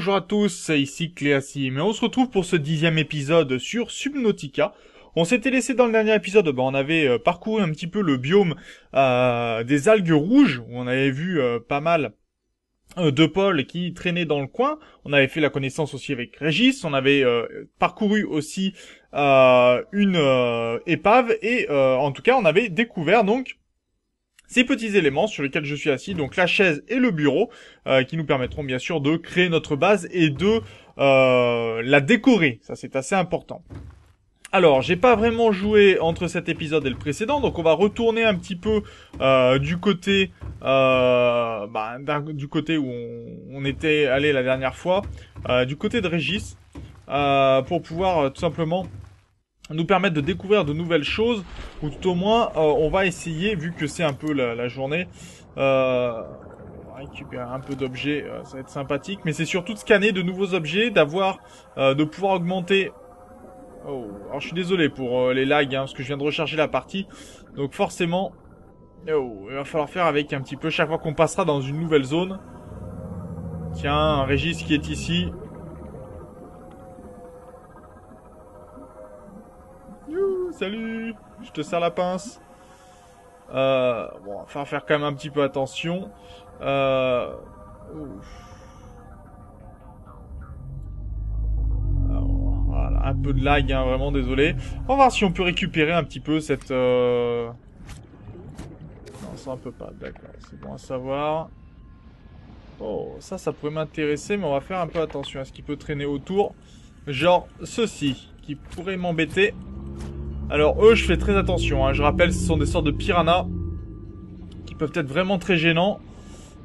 Bonjour à tous, ici Cléasim et on se retrouve pour ce dixième épisode sur Subnautica. On s'était laissé dans le dernier épisode, bah, on avait euh, parcouru un petit peu le biome euh, des algues rouges, où on avait vu euh, pas mal de pôles qui traînaient dans le coin. On avait fait la connaissance aussi avec Régis, on avait parcouru aussi une épave et en tout cas on avait découvert donc ces petits éléments sur lesquels je suis assis, donc la chaise et le bureau, euh, qui nous permettront bien sûr de créer notre base et de euh, la décorer. Ça c'est assez important. Alors, j'ai pas vraiment joué entre cet épisode et le précédent, donc on va retourner un petit peu euh, du côté bah, du côté où on, était allé la dernière fois, du côté de Régis, pour pouvoir tout simplement nous permettre de découvrir de nouvelles choses, ou tout au moins, euh, on va essayer, vu que c'est un peu la, journée, euh, récupérer un peu d'objets, euh, ça va être sympathique, mais c'est surtout de scanner de nouveaux objets, d'avoir, euh, de pouvoir augmenter... Oh, alors je suis désolé pour les lags, hein, parce que je viens de recharger la partie, donc forcément, oh, il va falloir faire avec un petit peu chaque fois qu'on passera dans une nouvelle zone. Tiens, un Régis qui est ici, salut Je te sers la pince. Euh, bon, on va faire quand même un petit peu attention. Euh... voilà, un peu de lag, hein, vraiment désolé. On va voir si on peut récupérer un petit peu cette... Euh... Non, ça on peut pas, d'accord, c'est bon à savoir. Oh, ça, ça pourrait m'intéresser, mais on va faire un peu attention à ce qui peut traîner autour. Genre ceci, qui pourrait m'embêter. Alors eux, je fais très attention. Hein. Je rappelle, ce sont des sortes de piranhas qui peuvent être vraiment très gênants.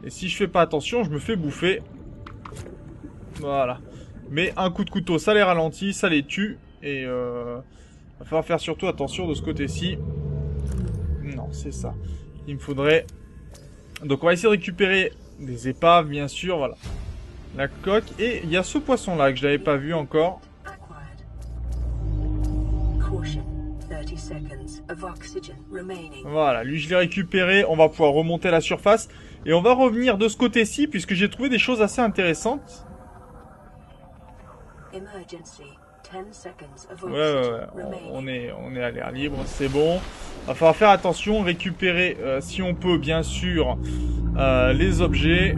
Et si je fais pas attention, je me fais bouffer. Voilà. Mais un coup de couteau, ça les ralentit, ça les tue. Et euh, va falloir faire surtout attention de ce côté-ci. Non, c'est ça. Il me faudrait... Donc on va essayer de récupérer des épaves, bien sûr, voilà. La coque. Et il y a ce poisson-là que je n'avais pas vu encore. Voilà, lui je l'ai récupéré, on va pouvoir remonter à la surface. Et on va revenir de ce côté-ci, puisque j'ai trouvé des choses assez intéressantes. Ouais, ouais, ouais. On, est, on est à l'air libre, c'est bon. Va falloir faire attention, récupérer, euh, si on peut, bien sûr, euh, les objets.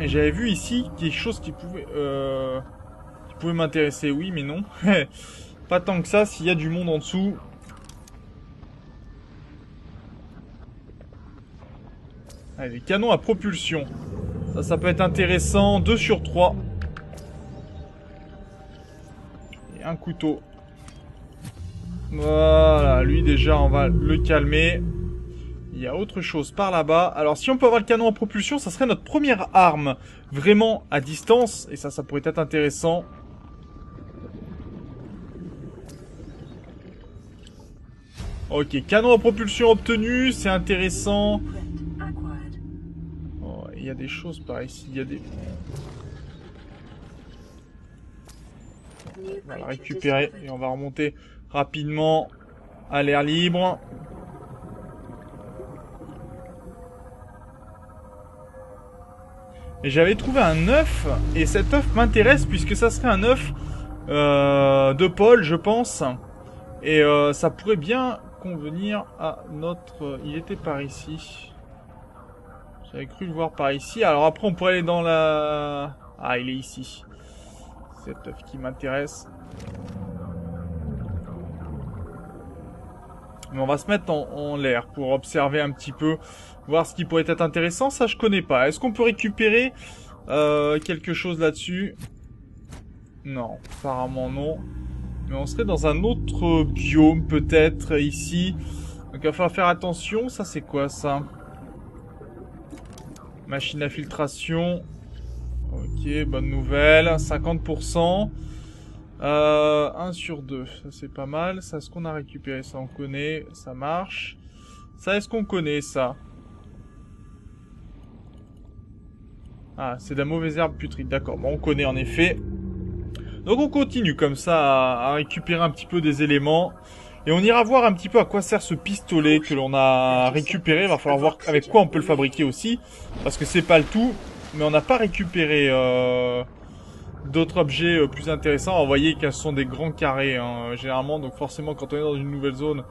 Et j'avais vu ici quelque chose qui pouvait, euh, qui pouvait m'intéresser, oui, mais non. Pas tant que ça, s'il y a du monde en dessous. Allez, les canons à propulsion. Ça, ça peut être intéressant. 2 sur 3. Et un couteau. Voilà, lui déjà, on va le calmer. Il y a autre chose par là-bas. Alors, si on peut avoir le canon à propulsion, ça serait notre première arme. Vraiment à distance. Et ça, ça pourrait être intéressant. Ok, canon à propulsion obtenu, c'est intéressant. Il y a des choses par ici, il y a des... On va la récupérer et on va remonter rapidement à l'air libre. J'avais trouvé un œuf, et cet œuf m'intéresse puisque ça serait un œuf euh, de Paul, je pense. Et euh, ça pourrait bien convenir à notre... Il était par ici. J'avais cru le voir par ici. Alors après, on pourrait aller dans la... Ah, il est ici. Cet œuf qui m'intéresse. Mais on va se mettre en, l'air pour observer un petit peu, voir ce qui pourrait être intéressant. Ça, je connais pas. Est-ce qu'on peut récupérer euh, quelque chose là-dessus? Non, apparemment non. Mais on serait dans un autre biome peut-être ici. Donc il va falloir faire attention. Ça c'est quoi ça? Machine à filtration. Ok, bonne nouvelle. 50%. Euh, 1 sur 2. Ça c'est pas mal. Ça est-ce qu'on a récupéré Ça? On connaît. Ça marche. Ça est-ce qu'on connaît ça? Ah, c'est de la mauvaise herbe putride. D'accord. Bon, on connaît en effet. Donc on continue comme ça à, récupérer un petit peu des éléments. Et on ira voir un petit peu à quoi sert ce pistolet que l'on a récupéré. Il va falloir voir avec quoi on peut le fabriquer aussi. Parce que c'est pas le tout. mais on n'a pas récupéré euh, d'autres objets euh, plus intéressants. Vous voyez qu'elles sont des grands carrés, hein, généralement, donc forcément quand on est dans une nouvelle zone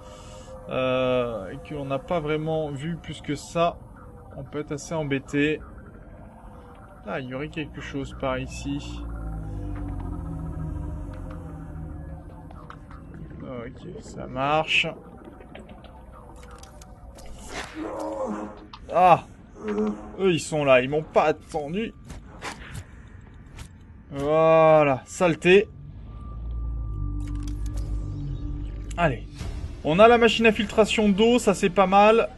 euh, et qu'on n'a pas vraiment vu plus que ça, on peut être assez embêté. Ah, il y aurait quelque chose par ici. Ok, ça marche. Ah Eux, ils sont là, ils m'ont pas attendu. Voilà, saleté. Allez. On a la machine à filtration d'eau, ça c'est pas mal.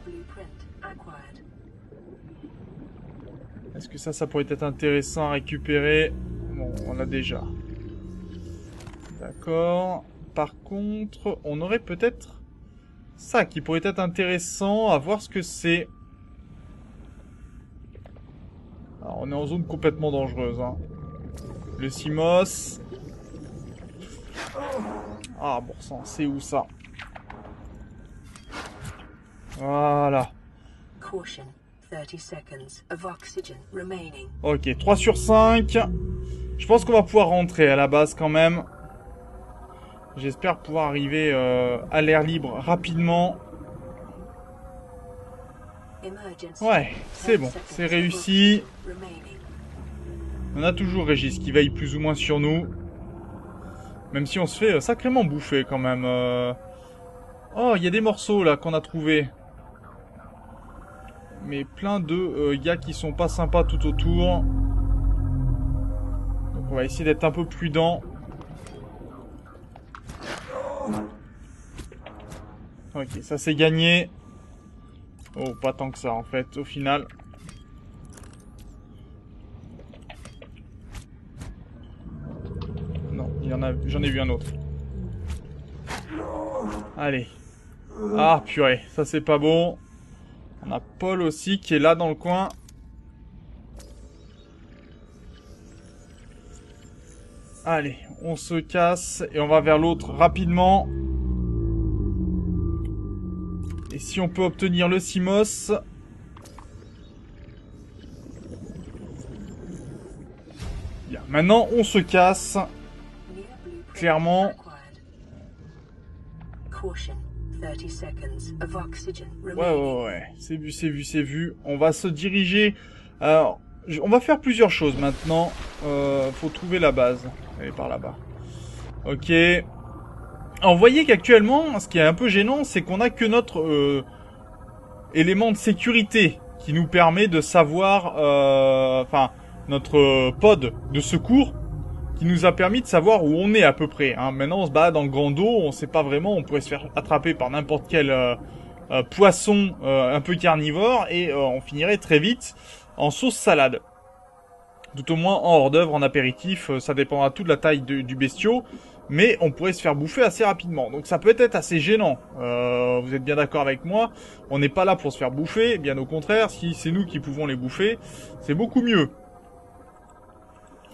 Est-ce que ça, ça pourrait être intéressant à récupérer? Bon, on l'a déjà. D'accord. Par contre, on aurait peut-être ça qui pourrait être intéressant à voir ce que c'est. Alors, on est en zone complètement dangereuse. Hein. Le Simos. Ah, bon sang, c'est où ça? Voilà. Ok, 3 sur 5. Je pense qu'on va pouvoir rentrer à la base quand même. J'espère pouvoir arriver euh, à l'air libre rapidement. Ouais, c'est bon, c'est réussi. On a toujours Régis qui veille plus ou moins sur nous. Même si on se fait euh, sacrément bouffer quand même. Euh. Oh, il y a des morceaux là qu'on a trouvés. Mais plein de gars qui sont pas sympas tout autour. Donc on va essayer d'être un peu prudent. Ok, ça c'est gagné. Oh, pas tant que ça en fait, au final. Non, j'en ai vu un autre. Allez. Ah, purée, ça c'est pas bon. On a Paul aussi qui est là dans le coin. Allez, on se casse et on va vers l'autre rapidement. Et si on peut obtenir le Simos... Bien, maintenant on se casse. Clairement. Ouais, ouais, ouais. C'est vu, c'est vu, c'est vu. On va se diriger... Alors, on va faire plusieurs choses maintenant. Euh, faut trouver la base. Elle par là-bas. Ok. Alors, vous voyez qu'actuellement, ce qui est un peu gênant, c'est qu'on a que notre euh, élément de sécurité qui nous permet de savoir, euh, enfin, notre pod de secours qui nous a permis de savoir où on est à peu près. Hein. Maintenant, on se bat dans le grand dos, on sait pas vraiment, on pourrait se faire attraper par n'importe quel euh, poisson un peu carnivore et on finirait très vite en sauce salade. Tout au moins en hors d'œuvre, en apéritif, ça dépendra tout de la taille du bestiau mais on pourrait se faire bouffer assez rapidement. Donc ça peut être assez gênant. Euh, vous êtes bien d'accord avec moi On n'est pas là pour se faire bouffer, bien au contraire, si c'est nous qui pouvons les bouffer, c'est beaucoup mieux.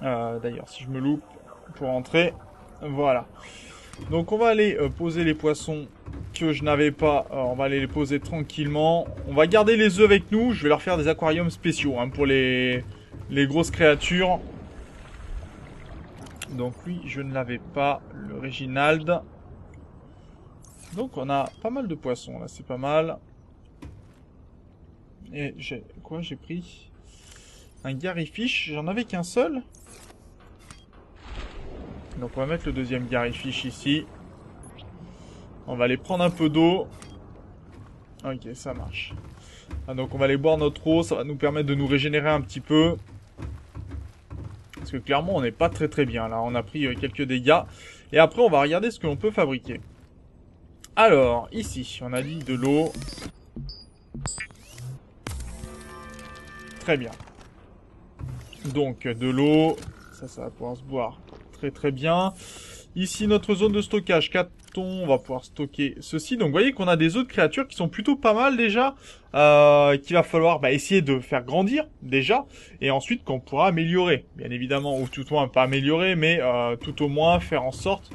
Euh, d'ailleurs, si je me loupe pour entrer, voilà. Donc on va aller euh, poser les poissons que je n'avais pas, on va aller les poser tranquillement. On va garder les œufs avec nous, je vais leur faire des aquariums spéciaux hein, pour les, grosses créatures. Donc lui, je ne l'avais pas, le Reginald. Donc on a pas mal de poissons, là, c'est pas mal. Et j'ai... Quoi, j'ai pris Un Gary Fish, j'en avais qu'un seul. Donc on va mettre le deuxième Gary Fish ici. On va aller prendre un peu d'eau. Ok, ça marche. Ah, donc on va aller boire notre eau, ça va nous permettre de nous régénérer un petit peu. Parce que clairement, on n'est pas très très bien. Là, on a pris euh, quelques dégâts. Et après, on va regarder ce que l'on peut fabriquer. Alors, ici, on a dit de l'eau. Très bien. Donc, de l'eau. Ça, ça va pouvoir se boire très très bien. Ici, notre zone de stockage. 4 on va pouvoir stocker ceci. Donc vous voyez qu'on a des autres créatures qui sont plutôt pas mal déjà, euh, qu'il va falloir bah, essayer de faire grandir déjà, et ensuite qu'on pourra améliorer, bien évidemment, ou tout au moins pas améliorer, mais euh, tout au moins faire en sorte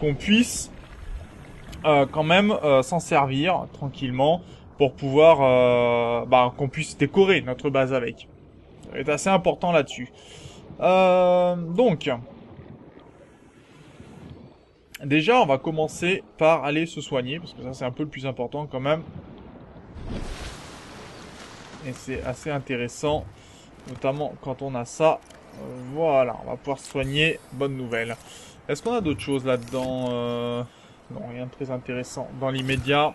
qu'on puisse euh, quand même euh, s'en servir tranquillement pour pouvoir bah, qu'on puisse décorer notre base avec. Être assez important là-dessus. Euh, donc... Déjà, on va commencer par aller se soigner, parce que ça c'est un peu le plus important quand même. Et c'est assez intéressant, notamment quand on a ça. Voilà, on va pouvoir se soigner. Bonne nouvelle. Est-ce qu'on a d'autres choses là-dedans euh... Non, rien de très intéressant dans l'immédiat.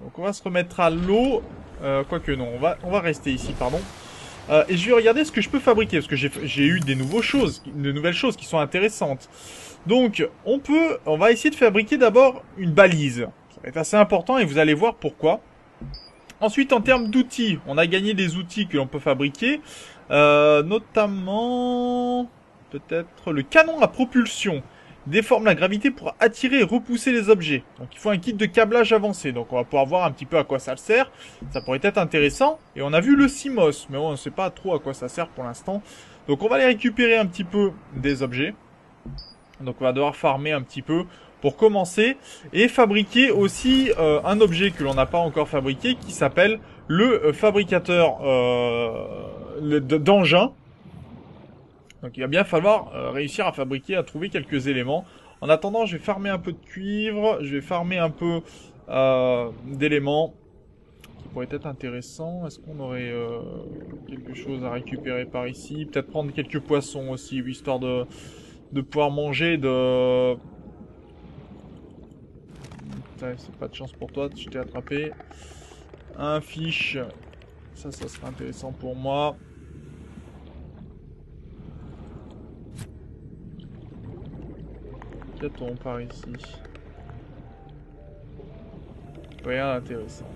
Donc on va se remettre à l'eau. Euh, quoique non, on va, on va rester ici, pardon. Euh, et je vais regarder ce que je peux fabriquer, parce que j'ai eu des nouveaux choses, de nouvelles choses qui sont intéressantes. Donc, on peut, on va essayer de fabriquer d'abord une balise. Ça va être assez important et vous allez voir pourquoi. Ensuite, en termes d'outils, on a gagné des outils que l'on peut fabriquer, euh, notamment peut-être le canon à propulsion déforme la gravité pour attirer et repousser les objets. Donc il faut un kit de câblage avancé. Donc on va pouvoir voir un petit peu à quoi ça sert. Ça pourrait être intéressant. Et on a vu le CMOS, mais on ne sait pas trop à quoi ça sert pour l'instant. Donc on va aller récupérer un petit peu des objets. Donc on va devoir farmer un petit peu pour commencer. Et fabriquer aussi euh, un objet que l'on n'a pas encore fabriqué qui s'appelle le euh, fabricateur euh, d'engins. Donc il va bien falloir euh, réussir à fabriquer, à trouver quelques éléments. En attendant, je vais farmer un peu de cuivre, je vais farmer un peu d'éléments qui pourraient être intéressants. Est-ce qu'on aurait quelque chose à récupérer par ici? Peut-être prendre quelques poissons aussi, histoire de, de pouvoir manger de... C'est pas de chance pour toi, je t'ai attrapé. Un fiche, ça, ça serait intéressant pour moi. on par ici? Rien d'intéressant.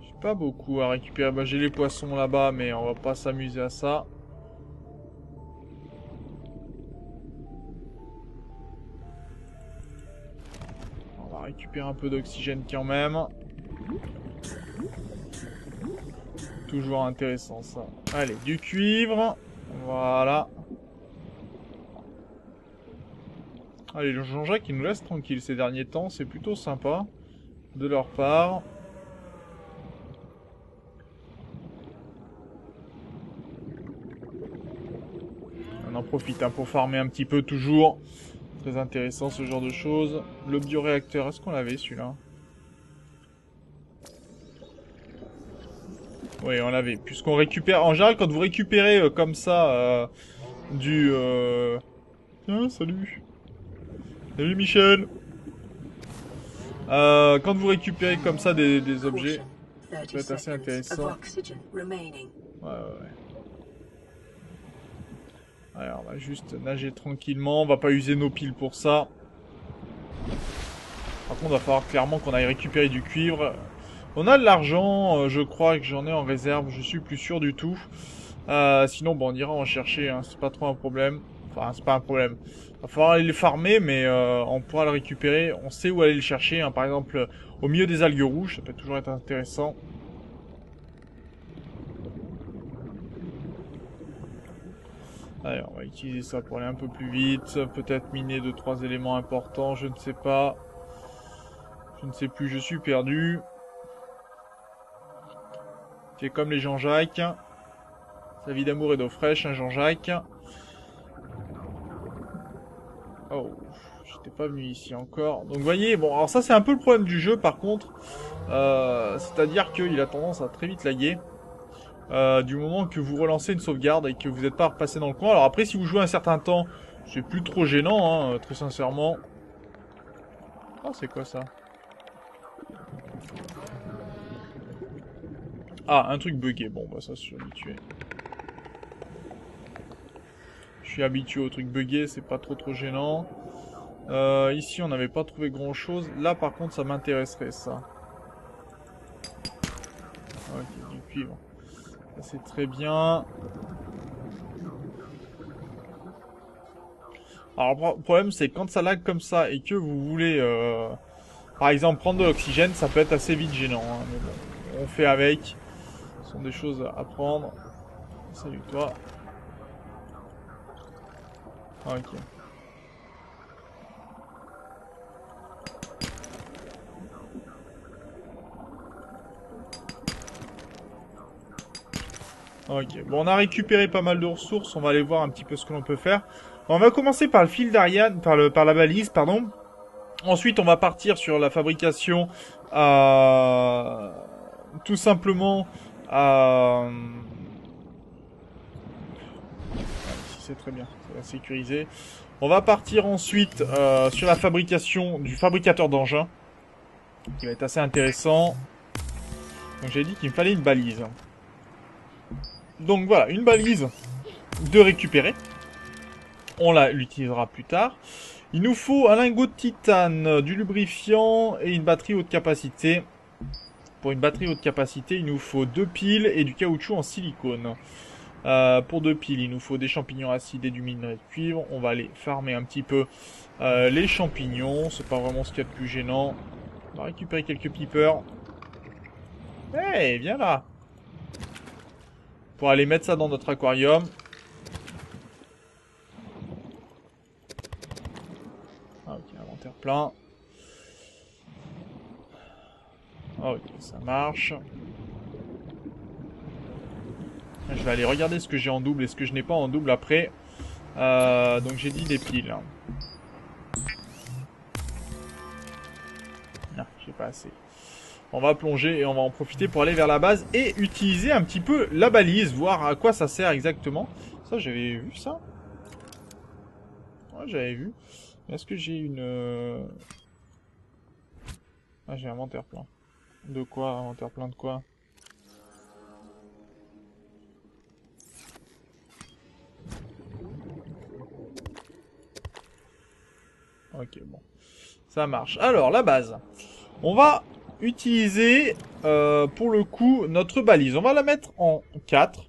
J'ai pas beaucoup à récupérer. Bah, j'ai les poissons là-bas, mais on va pas s'amuser à ça. Récupérer un peu d'oxygène quand même. Toujours intéressant ça. Allez, du cuivre. Voilà. Allez, Jean-Jacques, ils nous laissent tranquilles ces derniers temps. C'est plutôt sympa de leur part. On en profite hein, pour farmer un petit peu toujours. Très intéressant ce genre de choses. Le bioréacteur, est-ce qu'on l'avait celui-là Oui, on l'avait. Puisqu'on récupère... En général, quand vous récupérez euh, comme ça euh, du... Euh... Tiens, salut Salut Michel Quand vous récupérez comme ça des, des objets, ça peut être assez intéressant. Ouais, ouais, ouais. Alors, on va juste nager tranquillement. On va pas user nos piles pour ça. Par contre, il va falloir clairement qu'on aille récupérer du cuivre. On a de l'argent, euh, je crois que j'en ai en réserve. Je suis plus sûr du tout. Euh, sinon, bon, on ira en chercher. Hein. C'est pas trop un problème. Enfin, c'est pas un problème. Il va falloir aller le farmer, mais euh, on pourra le récupérer. On sait où aller le chercher. Hein. Par exemple, au milieu des algues rouges, ça peut toujours être intéressant. Allez, on va utiliser ça pour aller un peu plus vite. Peut-être miner deux trois éléments importants, je ne sais pas. Je ne sais plus, je suis perdu. C'est comme les Jean-Jacques. Sa vie d'amour et d'eau fraîche, hein, Jean-Jacques. Oh, j'étais pas venu ici encore. Donc voyez, bon, alors ça c'est un peu le problème du jeu par contre. Euh, C'est-à-dire qu'il a tendance à très vite laguer. Euh, du moment que vous relancez une sauvegarde et que vous n'êtes pas repassé dans le coin. Alors après, si vous jouez un certain temps, c'est plus trop gênant, hein, très sincèrement. Oh, c'est quoi ça? Ah, un truc bugué. Bon, bah ça, je suis habitué. Je suis habitué au truc buggé, c'est pas trop trop gênant. Euh, ici, on n'avait pas trouvé grand chose. Là, par contre, ça m'intéresserait, ça. Ok, du cuivre. C'est très bien. Alors, le problème, c'est quand ça lag comme ça et que vous voulez, euh, par exemple, prendre de l'oxygène, ça peut être assez vite gênant. Hein, on fait avec. Ce sont des choses à prendre. Salut toi. Ok. Ok, bon on a récupéré pas mal de ressources, on va aller voir un petit peu ce que l'on peut faire. On va commencer par le fil d'Ariane, par, la balise, pardon. Ensuite on va partir sur la fabrication, euh, tout simplement... Euh, c'est très bien, ça va sécuriser. On va partir ensuite euh, sur la fabrication du fabricateur d'engins, qui va être assez intéressant. Donc j'ai dit qu'il me fallait une balise. Donc voilà, une balise de récupérer. On l'utilisera plus tard. Il nous faut un lingot de titane, du lubrifiant et une batterie haute capacité. Pour une batterie haute capacité, il nous faut deux piles et du caoutchouc en silicone. Euh, pour deux piles, il nous faut des champignons acides et du minerai de cuivre. On va aller farmer un petit peu euh, les champignons. C'est pas vraiment ce qu'il y a de plus gênant. On va récupérer quelques peepers. Hey, viens là Pour aller mettre ça dans notre aquarium. Ah, ok, inventaire plein. Ok, ça marche. Je vais aller regarder ce que j'ai en double et ce que je n'ai pas en double après. Euh, donc j'ai dit des piles. Non, j'ai pas assez. On va plonger et on va en profiter pour aller vers la base et utiliser un petit peu la balise, voir à quoi ça sert exactement. Ça, j'avais vu ça Ouais, j'avais vu. Est-ce que j'ai une... Euh, ah, j'ai un inventaire plein. De quoi? Inventaire plein de quoi? Ok, bon. Ça marche. Alors, la base. On va utiliser, euh, pour le coup, notre balise. On va la mettre en 4.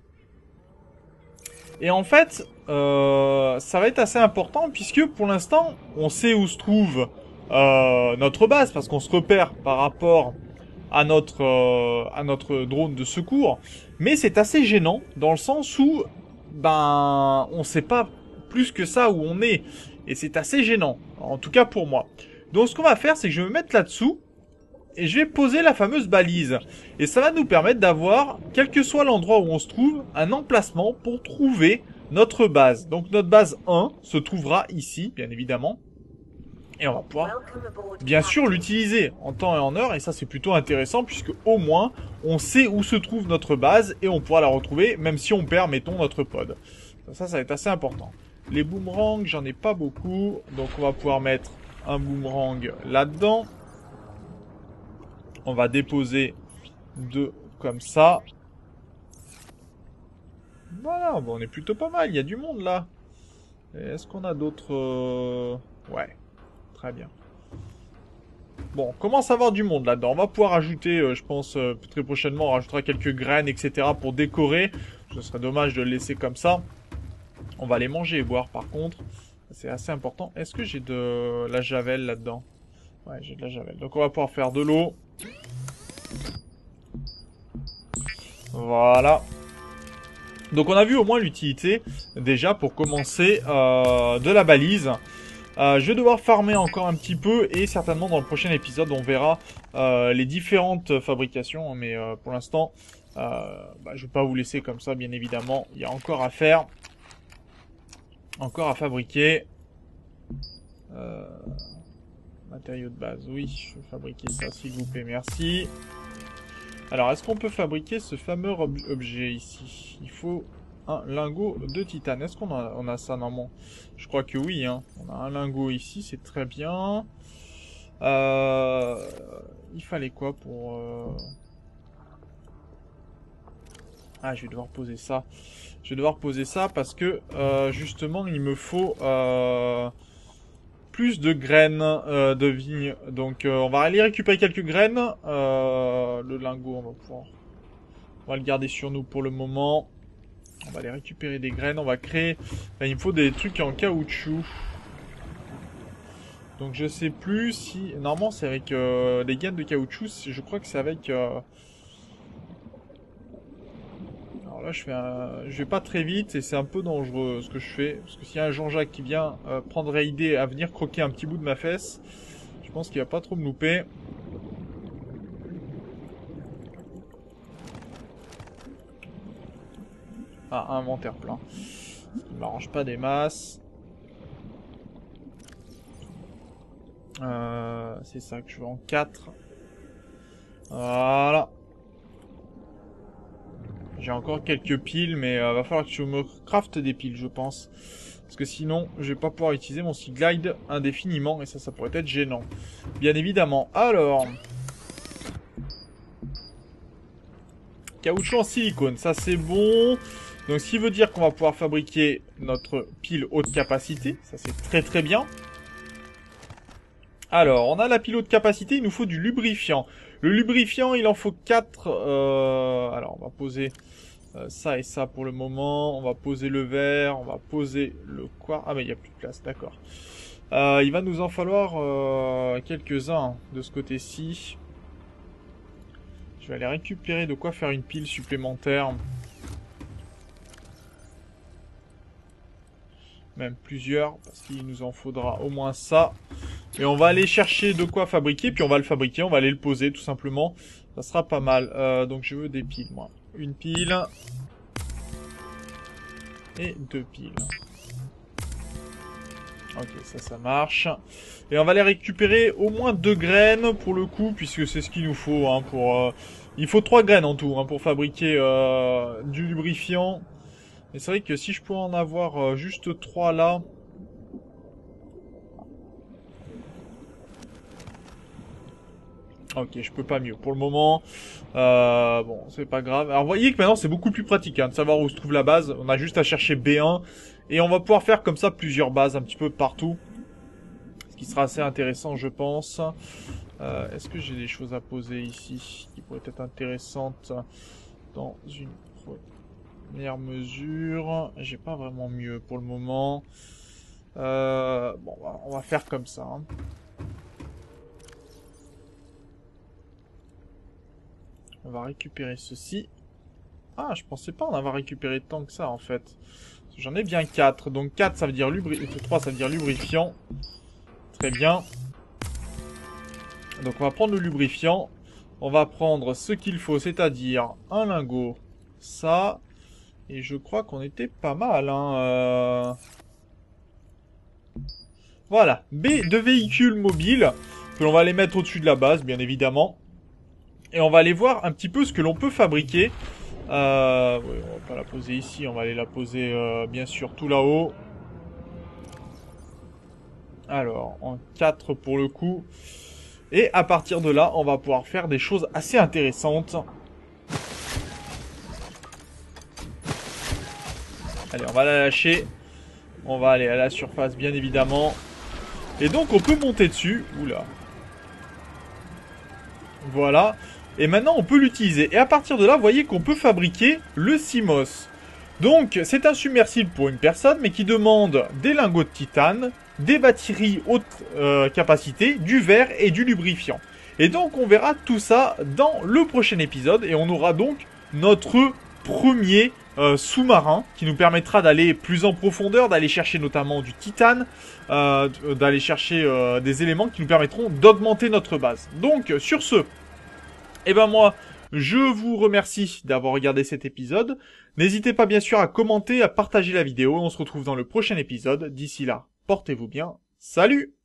Et en fait, euh, ça va être assez important, puisque pour l'instant, on sait où se trouve euh, notre base, parce qu'on se repère par rapport à notre, à notre drone de secours. Mais c'est assez gênant, dans le sens où, ben, on sait pas plus que ça où on est. Et c'est assez gênant. En tout cas pour moi. Donc ce qu'on va faire, c'est que je vais me mettre là-dessous. Et je vais poser la fameuse balise. Et ça va nous permettre d'avoir, quel que soit l'endroit où on se trouve, un emplacement pour trouver notre base. Donc notre base 1 se trouvera ici, bien évidemment. Et on va pouvoir, bien sûr, l'utiliser en temps et en heure. Et ça, c'est plutôt intéressant, puisque au moins, on sait où se trouve notre base. Et on pourra la retrouver, même si on perd, mettons, notre pod. Ça, ça va être assez important. Les boomerangs, j'en ai pas beaucoup. Donc on va pouvoir mettre un boomerang là-dedans. On va déposer deux comme ça. Voilà, bon, on est plutôt pas mal. Il y a du monde là. Est-ce qu'on a d'autres... Euh, ouais, très bien. Bon, on commence à avoir du monde là-dedans. On va pouvoir ajouter, euh, je pense, euh, très prochainement, on rajoutera quelques graines, etc. pour décorer. Ce serait dommage de le laisser comme ça. On va les manger et boire par contre. C'est assez important. Est-ce que j'ai de la javel là-dedans? Ouais, j'ai de la javel. Donc on va pouvoir faire de l'eau. Voilà. Donc on a vu au moins l'utilité déjà pour commencer euh, de la balise. Euh, je vais devoir farmer encore un petit peu et certainement dans le prochain épisode on verra euh, les différentes fabrications. Mais pour l'instant, bah, je vais pas vous laisser comme ça bien évidemment. Il y a encore à faire. Encore à fabriquer. Matériaux de base, oui, je vais fabriquer ça s'il vous plaît, merci. Alors, est-ce qu'on peut fabriquer ce fameux objet ici? Il faut un lingot de titane. Est-ce qu'on a, on a ça normalement Je crois que oui, hein. On a un lingot ici, c'est très bien. Euh, il fallait quoi pour... Euh, ah, je vais devoir poser ça. Je vais devoir poser ça parce que, euh, justement, il me faut plus de graines euh, de vigne. Donc, on va aller récupérer quelques graines. le lingot, on va pouvoir... On va le garder sur nous pour le moment. On va aller récupérer des graines. On va créer... il me faut des trucs en caoutchouc. Donc, je sais plus si... Normalement, c'est avec des gaines de caoutchouc. Je crois que c'est avec là, je fais je vais pas très vite et c'est un peu dangereux ce que je fais. Parce que s'il y a un Jean-Jacques qui vient euh, prendre idée à venir croquer un petit bout de ma fesse, je pense qu'il va pas trop me louper. Ah, inventaire plein. Ce qui m'arrange pas des masses. Euh, c'est ça que je veux en 4. Voilà. J'ai encore quelques piles, mais euh, va falloir que je me craft des piles, je pense. Parce que sinon, je vais pas pouvoir utiliser mon Sea Glide indéfiniment, et ça, ça pourrait être gênant. Bien évidemment. Alors... Caoutchouc en silicone, ça c'est bon. Donc ce qui veut dire qu'on va pouvoir fabriquer notre pile haute capacité. Ça c'est très très bien. Alors, on a la pile haute capacité, il nous faut du lubrifiant. Le lubrifiant, il en faut 4. Euh, alors, on va poser euh, ça et ça pour le moment. On va poser le verre, on va poser le quoi? Ah mais il n'y a plus de place, d'accord. Euh, il va nous en falloir quelques-uns de ce côté-ci. Je vais aller récupérer de quoi faire une pile supplémentaire. Même plusieurs, parce qu'il nous en faudra au moins ça. Et on va aller chercher de quoi fabriquer, puis on va le fabriquer, on va aller le poser tout simplement. Ça sera pas mal. Euh, donc je veux des piles, moi. Une pile. Et deux piles. Ok, ça, ça marche. Et on va aller récupérer au moins deux graines pour le coup, puisque c'est ce qu'il nous faut. Hein, pour, euh, Il faut trois graines en tout hein, pour fabriquer euh, du lubrifiant. Mais c'est vrai que si je pouvais en avoir juste trois là, Ok, je peux pas mieux. Pour le moment, euh, bon, c'est pas grave. Alors, vous voyez que maintenant, c'est beaucoup plus pratique hein, de savoir où se trouve la base. On a juste à chercher B1. Et on va pouvoir faire comme ça plusieurs bases un petit peu partout. Ce qui sera assez intéressant, je pense. Euh, Est-ce que j'ai des choses à poser ici qui pourraient être intéressantes dans une première mesure? J'ai pas vraiment mieux pour le moment. Euh, bon, on va faire comme ça. Hein. On va récupérer ceci. Ah, je pensais pas en avoir récupéré tant que ça, en fait. J'en ai bien 4. Donc 4, ça veut dire lubrifiant. 3, ça veut dire lubrifiant. Très bien. Donc on va prendre le lubrifiant. On va prendre ce qu'il faut, c'est-à-dire un lingot, ça. Et je crois qu'on était pas mal. Hein, euh. Voilà, B de véhicules mobiles, que l'on va les mettre au-dessus de la base, bien évidemment. Et on va aller voir un petit peu ce que l'on peut fabriquer. Euh, on va pas la poser ici, on va aller la poser euh, bien sûr tout là-haut. Alors, en 4 pour le coup. Et à partir de là, on va pouvoir faire des choses assez intéressantes. Allez, on va la lâcher. On va aller à la surface, bien évidemment. Et donc, on peut monter dessus. Oula. Voilà. Et maintenant, on peut l'utiliser. Et à partir de là, vous voyez qu'on peut fabriquer le CMOS. Donc, c'est un submersible pour une personne, mais qui demande des lingots de titane, des batteries haute euh, capacité, du verre et du lubrifiant. Et donc, on verra tout ça dans le prochain épisode. Et on aura donc notre premier euh, sous-marin qui nous permettra d'aller plus en profondeur, d'aller chercher notamment du titane, euh, d'aller chercher des éléments qui nous permettront d'augmenter notre base. Donc, sur ce, et eh ben moi, je vous remercie d'avoir regardé cet épisode. N'hésitez pas bien sûr à commenter, à partager la vidéo. On se retrouve dans le prochain épisode. D'ici là, portez-vous bien. Salut